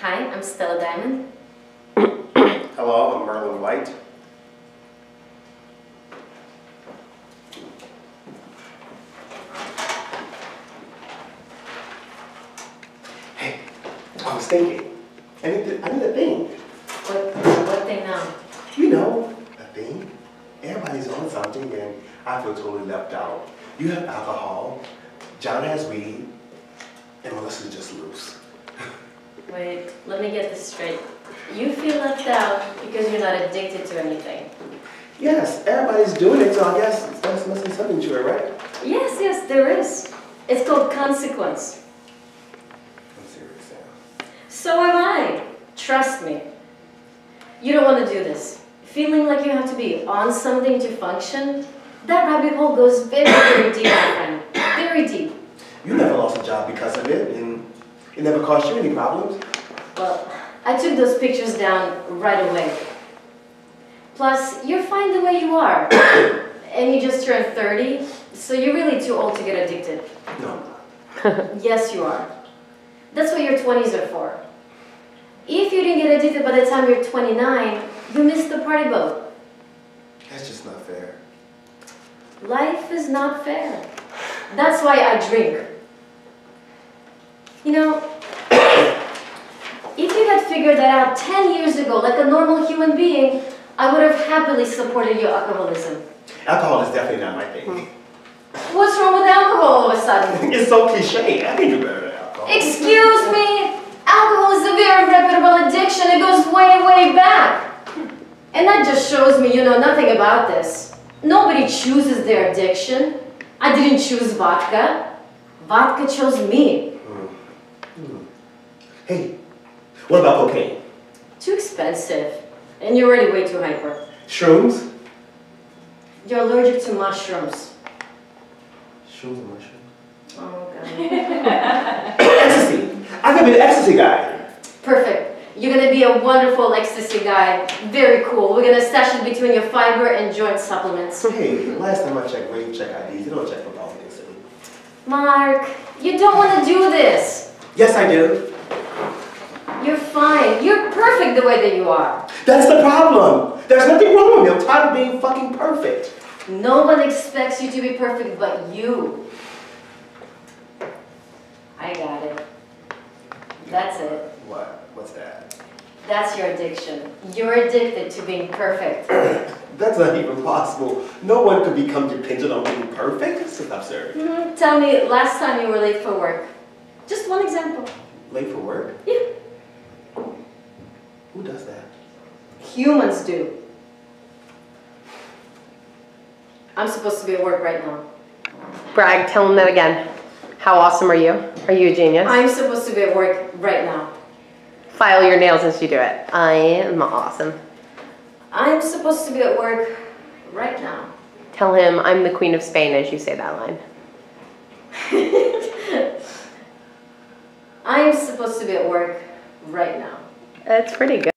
Hi, I'm Stella Diamond. Hello, I'm Merlin White. Hey, I was thinking, I need, to, I need a thing. What, what thing now? You know, a thing. Everybody's on something and I feel totally left out. You have alcohol, John has weed, and Melissa's just loose. Wait, let me get this straight. You feel left out because you're not addicted to anything. Yes, everybody's doing it, so I guess that's must be something to it, right? Yes, yes, there is. It's called consequence. I'm serious, Sam. So am I. Trust me. You don't want to do this. Feeling like you have to be on something to function, that rabbit hole goes very, very deep, my friend. Very deep. You never lost a job because of it, and it never caused you any problems. Well, I took those pictures down right away. Plus, you're fine the way you are. and you just turned 30, so you're really too old to get addicted. No. Yes, you are. That's what your 20s are for. If you didn't get addicted by the time you're 29, you missed the party boat. That's just not fair. Life is not fair. That's why I drink. You know, if you had figured that out 10 years ago, like a normal human being, I would have happily supported your alcoholism. Alcohol is definitely not my thing. Hmm. What's wrong with alcohol all of a sudden? it's so cliche. I can do better than alcohol. Excuse me? Alcohol is a very reputable addiction. It goes way, way back. And that just shows me you know nothing about this. Nobody chooses their addiction. I didn't choose vodka. Vodka chose me. Hmm. Hmm. Hey, what about cocaine? Too expensive. And you're already way too hyper. Shrooms? You're allergic to mushrooms. Shrooms and mushrooms. Oh, God. ecstasy. I could be the ecstasy guy. Perfect. You're gonna be a wonderful ecstasy guy. Very cool. We're gonna stash it between your fiber and joint supplements. Hey, last time I checked wave check IDs, you don't check for all things. Mark, you don't want to do this. Yes, I do. You're fine. You're perfect the way that you are. That's the problem. There's nothing wrong with me. I'm tired of being fucking perfect. No one expects you to be perfect but you. I got it. That's it. What? What's that? That's your addiction. You're addicted to being perfect. That's not even possible. No one could become dependent on being perfect. This is absurd. Hmm, Tell me, last time you were late for work. Just one example. Late for work? Yeah. Who does that? Humans do. I'm supposed to be at work right now. Brag, tell him that again. How awesome are you? Are you a genius? I'm supposed to be at work right now. File your nails as you do it. I am awesome. I'm I'm supposed to be at work right now. Tell him I'm the queen of Spain as you say that line. I'm supposed to be at work right now. That's pretty good.